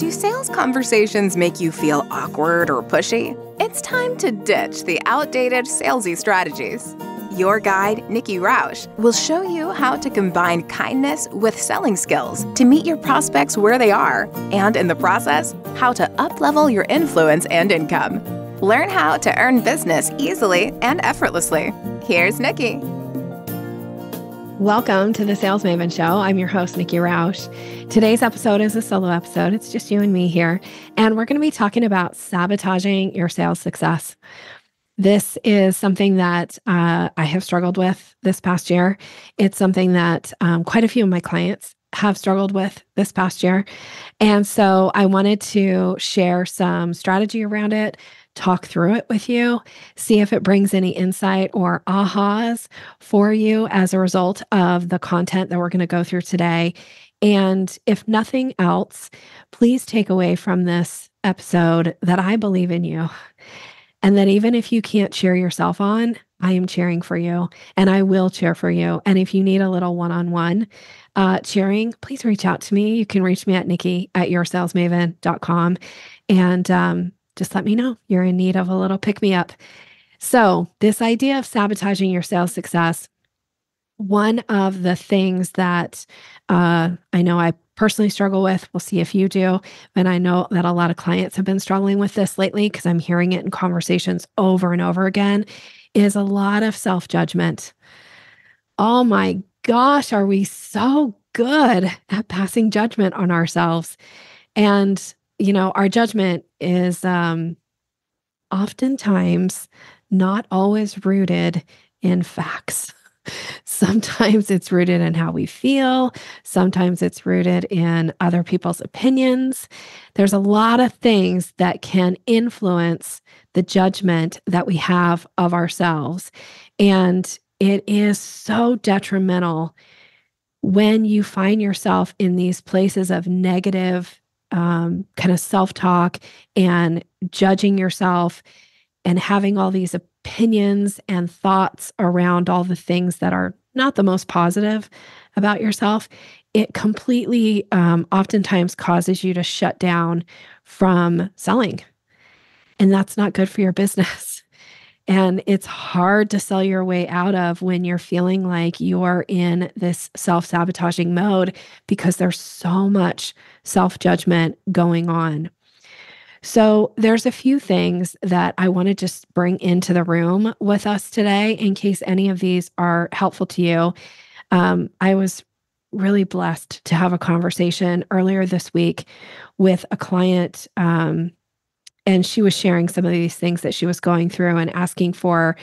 Do sales conversations make you feel awkward or pushy? It's time to ditch the outdated salesy strategies. Your guide, Nikki Rausch, will show you how to combine kindness with selling skills to meet your prospects where they are, and in the process, how to uplevel your influence and income. Learn how to earn business easily and effortlessly. Here's Nikki. Welcome to the Sales Maven Show. I'm your host, Nikki Rausch. Today's episode is a solo episode. It's just you and me here. And we're going to be talking about sabotaging your sales success. This is something that uh, I have struggled with this past year. It's something that um, quite a few of my clients have struggled with this past year. And so I wanted to share some strategy around it, talk through it with you, see if it brings any insight or ahas for you as a result of the content that we're going to go through today. And if nothing else, please take away from this episode that I believe in you. And that even if you can't cheer yourself on, I am cheering for you and I will cheer for you. And if you need a little one on one cheering, please reach out to me. You can reach me at Nikki at yoursalesmaven.com. And um, just let me know you're in need of a little pick me up. So, this idea of sabotaging your sales success, one of the things that uh, I know I personally struggle with, we'll see if you do. And I know that a lot of clients have been struggling with this lately because I'm hearing it in conversations over and over again, is a lot of self judgment. Oh my gosh, are we so good at passing judgment on ourselves? And you know, our judgment is um, oftentimes not always rooted in facts. Sometimes it's rooted in how we feel. Sometimes it's rooted in other people's opinions. There's a lot of things that can influence the judgment that we have of ourselves. And it is so detrimental when you find yourself in these places of negative um, kind of self talk and judging yourself and having all these opinions and thoughts around all the things that are not the most positive about yourself, it completely um, oftentimes causes you to shut down from selling. And that's not good for your business. And it's hard to sell your way out of when you're feeling like you're in this self sabotaging mode because there's so much self judgment going on. So, there's a few things that I want to just bring into the room with us today in case any of these are helpful to you. Um, I was really blessed to have a conversation earlier this week with a client um, and she was sharing some of these things that she was going through and asking for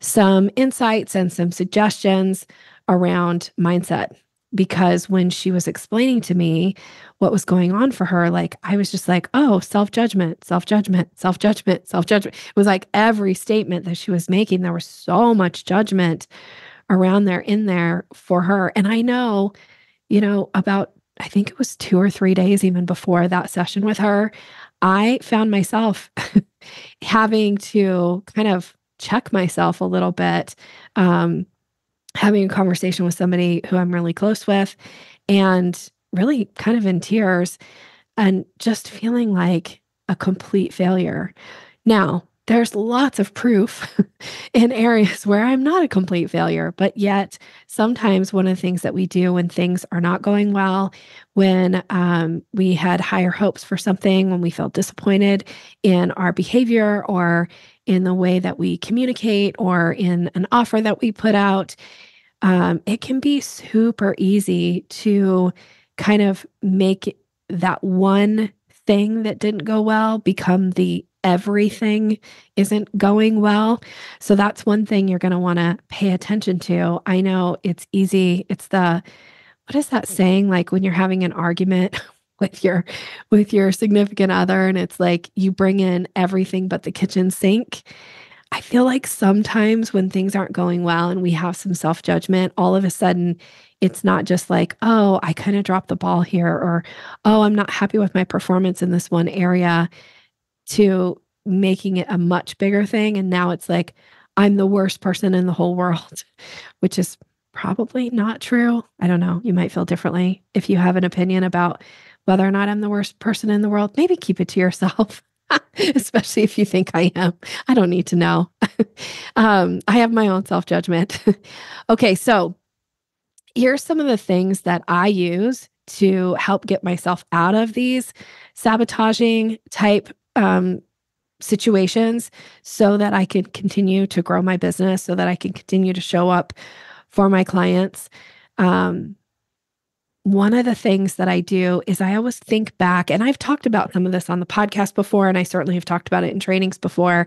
some insights and some suggestions around mindset. Because when she was explaining to me what was going on for her like i was just like oh self-judgment self-judgment self-judgment self-judgment. It was like every statement that she was making there was so much judgment around there in there for her. And i know you know about i think it was 2 or 3 days even before that session with her I found myself having to kind of check myself a little bit, um, having a conversation with somebody who I'm really close with, and really kind of in tears and just feeling like a complete failure. Now, there's lots of proof in areas where I'm not a complete failure, but yet sometimes one of the things that we do when things are not going well, when um, we had higher hopes for something, when we felt disappointed in our behavior or in the way that we communicate or in an offer that we put out, um, it can be super easy to kind of make that one thing that didn't go well become the everything isn't going well. So that's one thing you're going to want to pay attention to. I know it's easy. It's the what is that saying like when you're having an argument with your with your significant other and it's like you bring in everything but the kitchen sink. I feel like sometimes when things aren't going well and we have some self-judgment, all of a sudden it's not just like, oh, I kind of dropped the ball here or oh, I'm not happy with my performance in this one area to making it a much bigger thing. And now it's like, I'm the worst person in the whole world, which is probably not true. I don't know. You might feel differently if you have an opinion about whether or not I'm the worst person in the world, maybe keep it to yourself. especially if you think I am. I don't need to know. um, I have my own self judgment. okay, so here's some of the things that I use to help get myself out of these sabotaging type um, situations so that I can continue to grow my business, so that I can continue to show up for my clients. Um, one of the things that I do is I always think back, and I've talked about some of this on the podcast before, and I certainly have talked about it in trainings before,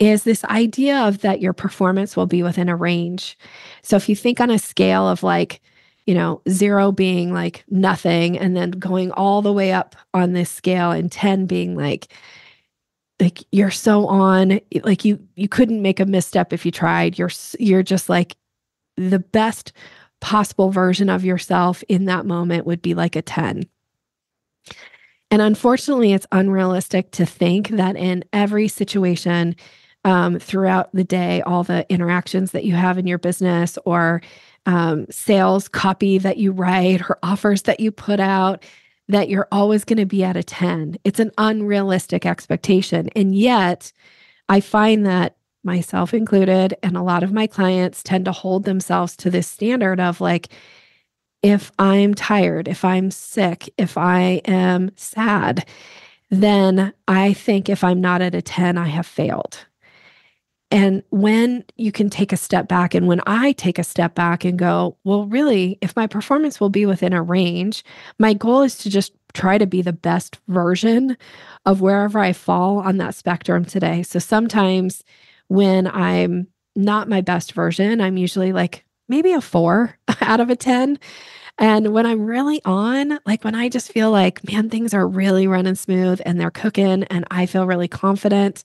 is this idea of that your performance will be within a range. So if you think on a scale of like, you know, zero being like nothing, and then going all the way up on this scale, and 10 being like, like you're so on like you you couldn't make a misstep if you tried you're you're just like the best possible version of yourself in that moment would be like a 10. And unfortunately, it's unrealistic to think that in every situation um, throughout the day, all the interactions that you have in your business or um, sales copy that you write or offers that you put out, that you're always going to be at a 10. It's an unrealistic expectation. And yet, I find that myself included, and a lot of my clients tend to hold themselves to this standard of like, if I'm tired, if I'm sick, if I am sad, then I think if I'm not at a 10, I have failed. And when you can take a step back, and when I take a step back and go, well, really, if my performance will be within a range, my goal is to just try to be the best version of wherever I fall on that spectrum today. So sometimes when I'm not my best version, I'm usually like maybe a four out of a 10. And when I'm really on, like when I just feel like, man, things are really running smooth and they're cooking and I feel really confident,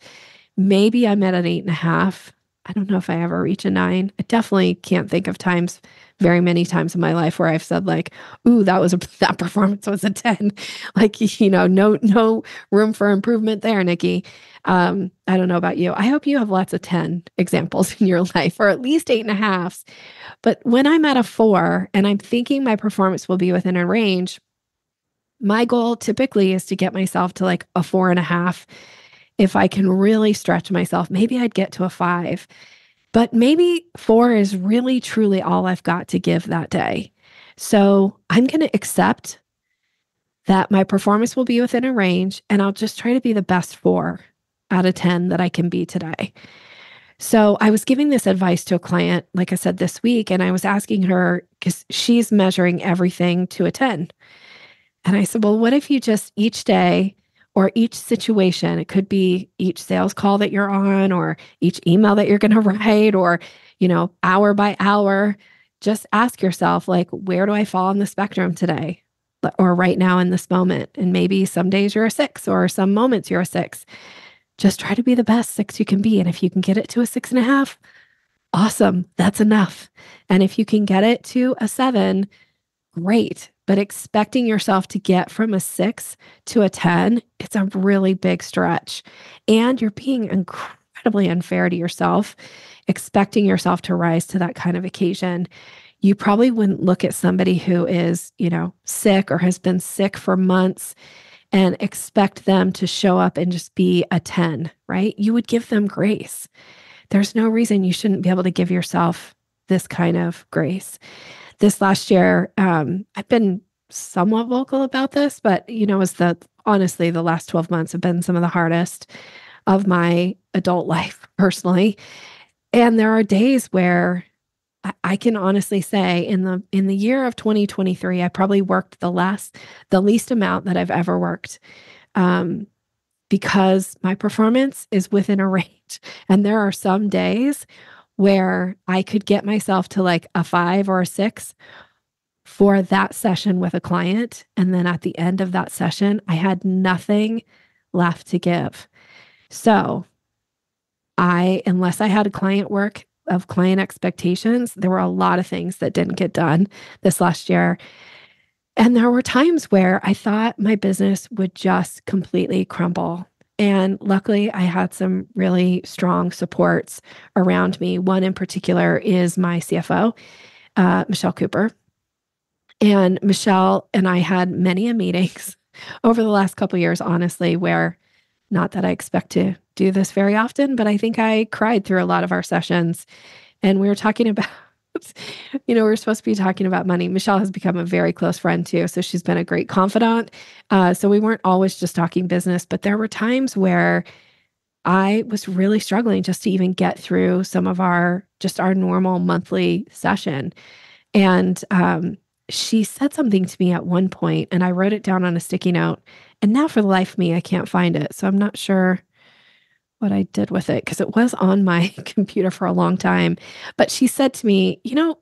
maybe I'm at an eight and a half. I don't know if I ever reach a nine. I definitely can't think of times, very many times in my life where I've said like, "Ooh, that was a that performance was a ten. like, you know, no no room for improvement there, Nikki. Um, I don't know about you. I hope you have lots of 10 examples in your life, or at least eight and a half. But when I'm at a four and I'm thinking my performance will be within a range, my goal typically is to get myself to like a four and a half. If I can really stretch myself, maybe I'd get to a five. But maybe four is really, truly all I've got to give that day. So I'm going to accept that my performance will be within a range and I'll just try to be the best four out of 10 that I can be today. So I was giving this advice to a client, like I said this week, and I was asking her because she's measuring everything to a 10. And I said, Well, what if you just each day or each situation, it could be each sales call that you're on or each email that you're going to write or, you know, hour by hour, just ask yourself, like, where do I fall on the spectrum today? Or right now in this moment. And maybe some days you're a six or some moments you're a six just try to be the best six you can be. And if you can get it to a six and a half, awesome. That's enough. And if you can get it to a seven, great. But expecting yourself to get from a six to a 10, it's a really big stretch. And you're being incredibly unfair to yourself, expecting yourself to rise to that kind of occasion. You probably wouldn't look at somebody who is, you know, sick or has been sick for months and expect them to show up and just be a 10, right? You would give them grace. There's no reason you shouldn't be able to give yourself this kind of grace. This last year, um, I've been somewhat vocal about this, but you know, as the honestly, the last 12 months have been some of the hardest of my adult life personally. And there are days where I can honestly say in the in the year of 2023, I probably worked the last the least amount that I've ever worked. Um, because my performance is within a range. And there are some days where I could get myself to like a five or a six for that session with a client. And then at the end of that session, I had nothing left to give. So I, unless I had client work of client expectations, there were a lot of things that didn't get done this last year. And there were times where I thought my business would just completely crumble. And luckily, I had some really strong supports around me. One in particular is my CFO, uh, Michelle Cooper. And Michelle and I had many a meetings over the last couple years, honestly, where not that I expect to do this very often, but I think I cried through a lot of our sessions. And we were talking about, you know, we are supposed to be talking about money. Michelle has become a very close friend too. So she's been a great confidant. Uh, so we weren't always just talking business, but there were times where I was really struggling just to even get through some of our just our normal monthly session. And um, she said something to me at one point, and I wrote it down on a sticky note. And now, for the life of me, I can't find it. So I'm not sure what I did with it because it was on my computer for a long time. But she said to me, You know,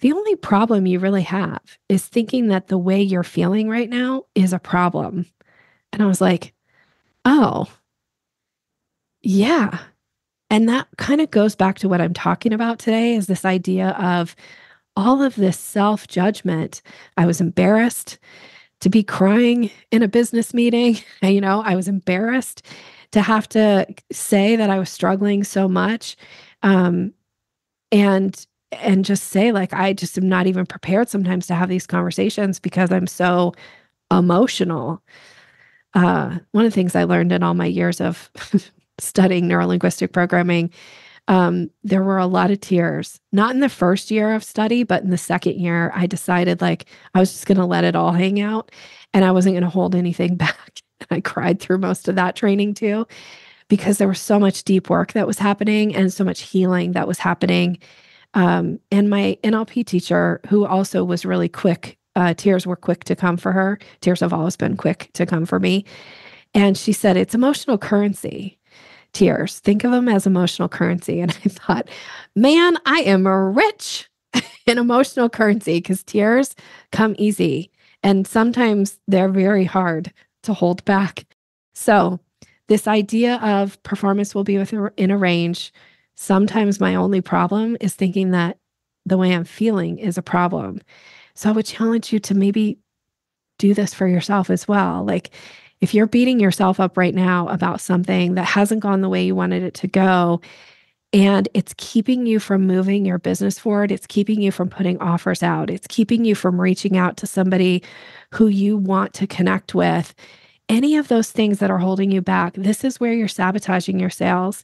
the only problem you really have is thinking that the way you're feeling right now is a problem. And I was like, Oh, yeah. And that kind of goes back to what I'm talking about today is this idea of all of this self judgment. I was embarrassed to be crying in a business meeting. You know, I was embarrassed to have to say that I was struggling so much. Um, and and just say like I just am not even prepared sometimes to have these conversations because I'm so emotional. Uh, one of the things I learned in all my years of studying neurolinguistic programming, um, there were a lot of tears. Not in the first year of study, but in the second year, I decided like I was just going to let it all hang out and I wasn't going to hold anything back. I cried through most of that training too, because there was so much deep work that was happening and so much healing that was happening. Um, and my NLP teacher, who also was really quick, uh, tears were quick to come for her. Tears have always been quick to come for me. And she said, it's emotional currency tears. Think of them as emotional currency. And I thought, man, I am rich in emotional currency because tears come easy. And sometimes they're very hard to hold back. So, this idea of performance will be within a range. Sometimes my only problem is thinking that the way I'm feeling is a problem. So, I would challenge you to maybe do this for yourself as well. Like, if you're beating yourself up right now about something that hasn't gone the way you wanted it to go, and it's keeping you from moving your business forward, it's keeping you from putting offers out, it's keeping you from reaching out to somebody who you want to connect with. Any of those things that are holding you back, this is where you're sabotaging your sales.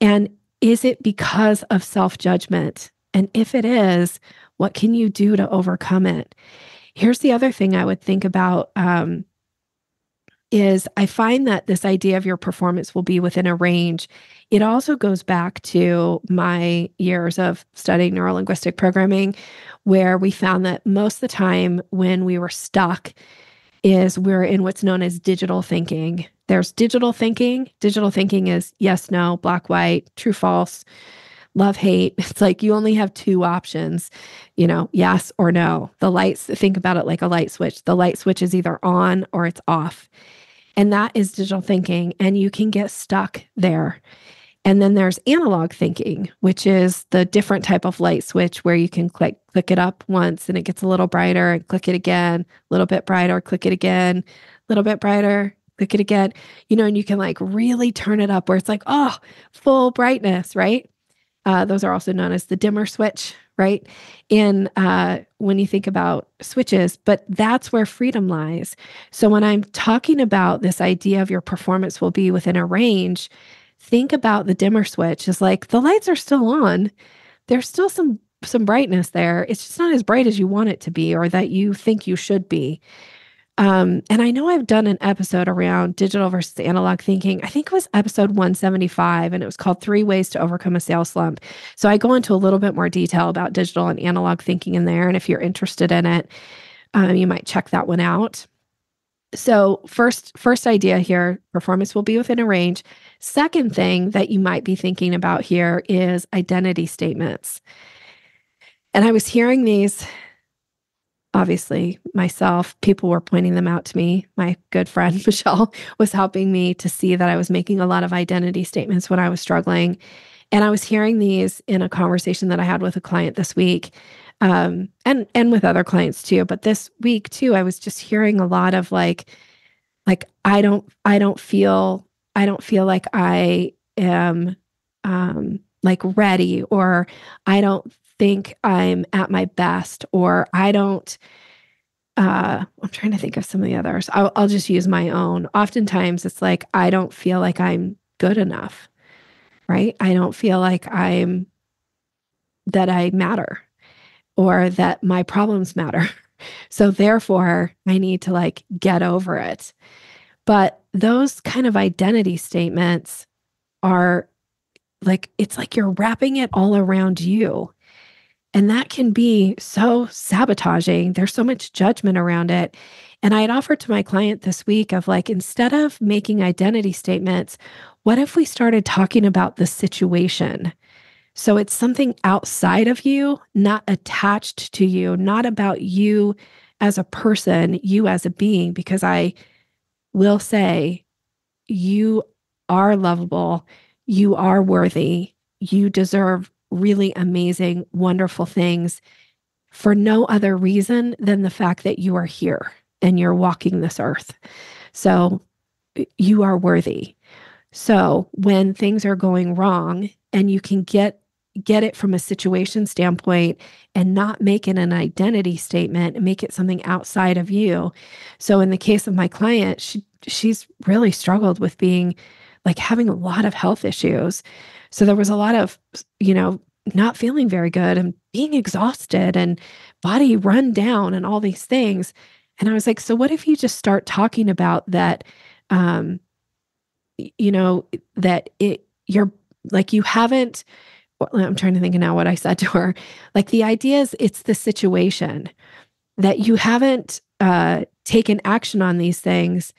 And is it because of self judgment? And if it is, what can you do to overcome it? Here's the other thing I would think about um, is I find that this idea of your performance will be within a range. It also goes back to my years of studying neurolinguistic programming, where we found that most of the time when we were stuck is we're in what's known as digital thinking. There's digital thinking. Digital thinking is yes, no, black, white, true, false, love, hate. It's like you only have two options, you know, yes or no. The lights, think about it like a light switch. The light switch is either on or it's off. And that is digital thinking. And you can get stuck there. And then there's analog thinking, which is the different type of light switch where you can click click it up once and it gets a little brighter and click it again, a little bit brighter, click it again, a little bit brighter, click it again. You know, and you can like really turn it up where it's like, oh, full brightness, right? Uh, those are also known as the dimmer switch, right? In uh, when you think about switches, but that's where freedom lies. So when I'm talking about this idea of your performance will be within a range, think about the dimmer switch is like the lights are still on. There's still some some brightness there. It's just not as bright as you want it to be or that you think you should be. Um, and I know I've done an episode around digital versus analog thinking. I think it was episode 175, and it was called Three Ways to Overcome a Sales Slump. So I go into a little bit more detail about digital and analog thinking in there. And if you're interested in it, um, you might check that one out. So first, first idea here, performance will be within a range. Second thing that you might be thinking about here is identity statements. And I was hearing these obviously myself people were pointing them out to me my good friend michelle was helping me to see that i was making a lot of identity statements when i was struggling and i was hearing these in a conversation that i had with a client this week um, and and with other clients too but this week too i was just hearing a lot of like like i don't i don't feel i don't feel like i am um like ready or i don't think I'm at my best or I don't uh, I'm trying to think of some of the others. I'll, I'll just use my own. Oftentimes, it's like I don't feel like I'm good enough, right? I don't feel like I'm that I matter or that my problems matter. So, therefore, I need to like get over it. But those kind of identity statements are like, it's like you're wrapping it all around you. And that can be so sabotaging. There's so much judgment around it. And I had offered to my client this week of like, instead of making identity statements, what if we started talking about the situation? So it's something outside of you, not attached to you, not about you as a person, you as a being, because I will say you are lovable, you are worthy, you deserve really amazing, wonderful things for no other reason than the fact that you are here and you're walking this earth. So you are worthy. So when things are going wrong and you can get get it from a situation standpoint and not make it an identity statement and make it something outside of you. So in the case of my client, she she's really struggled with being like having a lot of health issues. So there was a lot of, you know, not feeling very good and being exhausted and body run down and all these things. And I was like, so what if you just start talking about that um you know that it you're like you haven't I'm trying to think now what I said to her. Like the idea is it's the situation that you haven't uh taken action on these things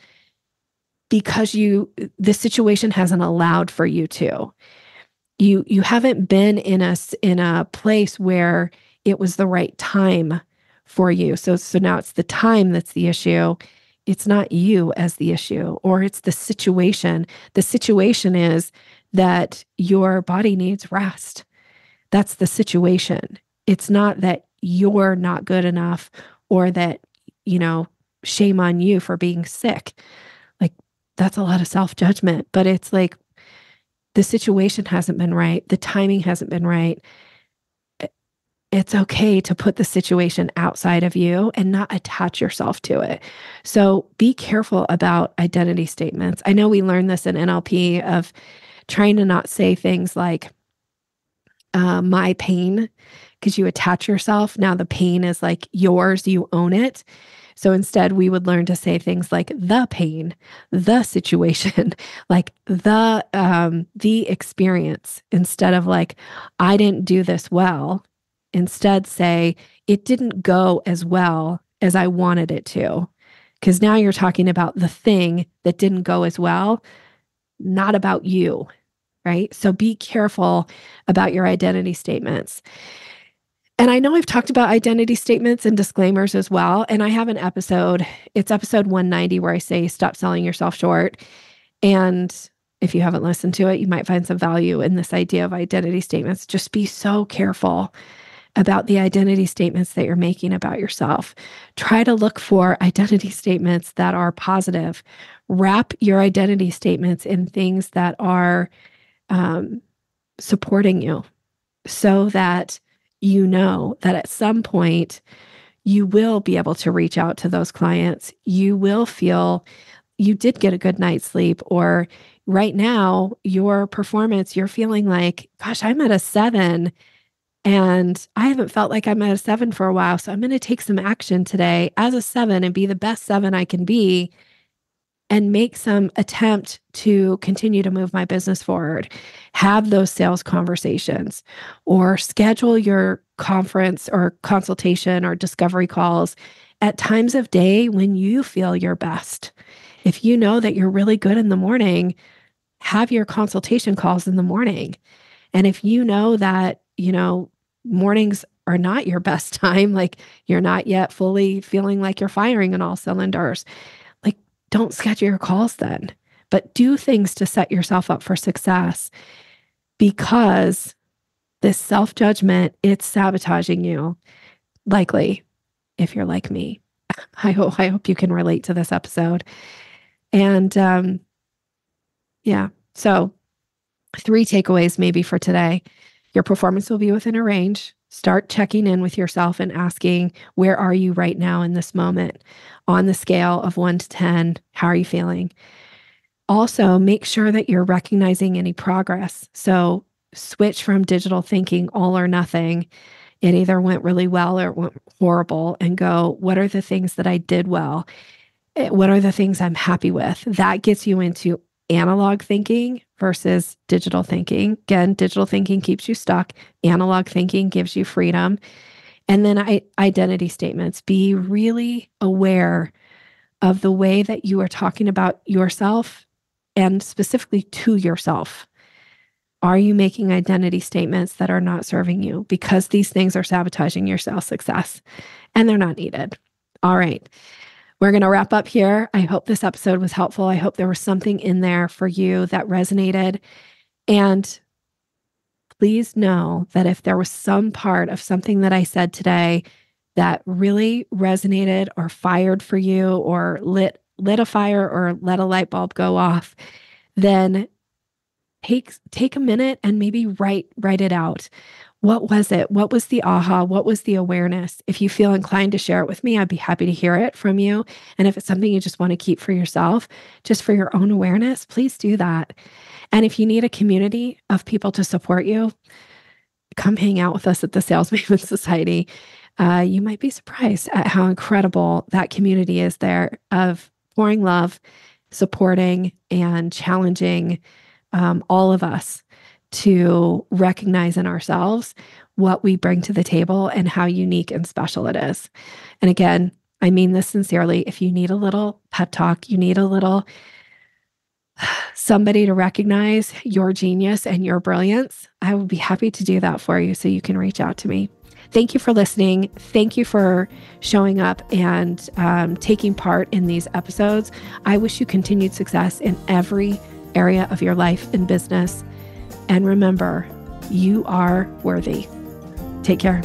because you the situation hasn't allowed for you to. You you haven't been in a in a place where it was the right time for you. So so now it's the time that's the issue. It's not you as the issue or it's the situation. The situation is that your body needs rest that's the situation it's not that you're not good enough or that you know shame on you for being sick like that's a lot of self-judgment but it's like the situation hasn't been right, the timing hasn't been right. It's okay to put the situation outside of you and not attach yourself to it. So be careful about identity statements. I know we learned this in NLP of trying to not say things like, uh, my pain, because you attach yourself. Now the pain is like yours, you own it. So instead, we would learn to say things like the pain, the situation, like the um, the experience, instead of like I didn't do this well. Instead, say it didn't go as well as I wanted it to. Because now you're talking about the thing that didn't go as well, not about you, right? So be careful about your identity statements. And I know I've talked about identity statements and disclaimers as well. And I have an episode, it's episode 190, where I say, stop selling yourself short. And if you haven't listened to it, you might find some value in this idea of identity statements. Just be so careful about the identity statements that you're making about yourself. Try to look for identity statements that are positive. Wrap your identity statements in things that are um, supporting you so that you know that at some point you will be able to reach out to those clients. You will feel you did get a good night's sleep, or right now, your performance, you're feeling like, gosh, I'm at a seven and I haven't felt like I'm at a seven for a while. So I'm going to take some action today as a seven and be the best seven I can be and make some attempt to continue to move my business forward. Have those sales conversations or schedule your conference or consultation or discovery calls at times of day when you feel your best. If you know that you're really good in the morning, have your consultation calls in the morning. And if you know that, you know, mornings are not your best time, like you're not yet fully feeling like you're firing on all cylinders, don't schedule your calls then, but do things to set yourself up for success because this self judgment, it's sabotaging you. Likely, if you're like me. I hope I hope you can relate to this episode. And um yeah, so three takeaways maybe for today. Your performance will be within a range. Start checking in with yourself and asking, where are you right now in this moment? On the scale of one to 10, how are you feeling? Also, make sure that you're recognizing any progress. So, switch from digital thinking all or nothing. It either went really well or it went horrible, and go, what are the things that I did well? Eh, what are the things I'm happy with? That gets you into analog thinking versus digital thinking. Again, digital thinking keeps you stuck, analog thinking gives you freedom. And then I, identity statements. Be really aware of the way that you are talking about yourself and specifically to yourself. Are you making identity statements that are not serving you? Because these things are sabotaging your self success and they're not needed. All right. We're going to wrap up here. I hope this episode was helpful. I hope there was something in there for you that resonated. And please know that if there was some part of something that I said today that really resonated or fired for you or lit lit a fire or let a light bulb go off, then take take a minute and maybe write write it out. What was it? What was the aha? What was the awareness? If you feel inclined to share it with me, I'd be happy to hear it from you. And if it's something you just want to keep for yourself, just for your own awareness, please do that. And if you need a community of people to support you, come hang out with us at the Sales Maven Society. Uh, you might be surprised at how incredible that community is there of pouring love, supporting, and challenging um, all of us to recognize in ourselves what we bring to the table and how unique and special it is. And again, I mean this sincerely. If you need a little pep talk, you need a little somebody to recognize your genius and your brilliance, I would be happy to do that for you. So you can reach out to me. Thank you for listening. Thank you for showing up and um, taking part in these episodes. I wish you continued success in every area of your life and business. And remember, you are worthy. Take care.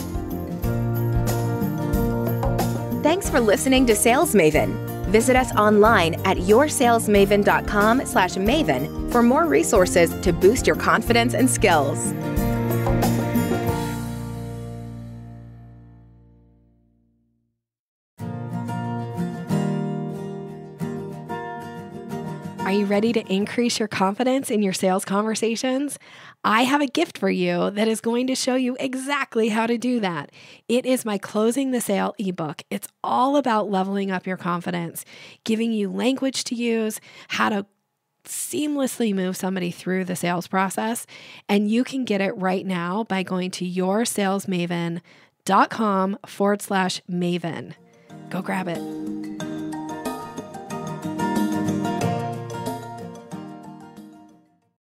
Thanks for listening to Sales Maven. Visit us online at yoursalesmaven.com slash maven for more resources to boost your confidence and skills. Are you ready to increase your confidence in your sales conversations? I have a gift for you that is going to show you exactly how to do that. It is my Closing the Sale ebook. It's all about leveling up your confidence, giving you language to use, how to seamlessly move somebody through the sales process. And you can get it right now by going to yoursalesmaven.com forward slash maven. Go grab it.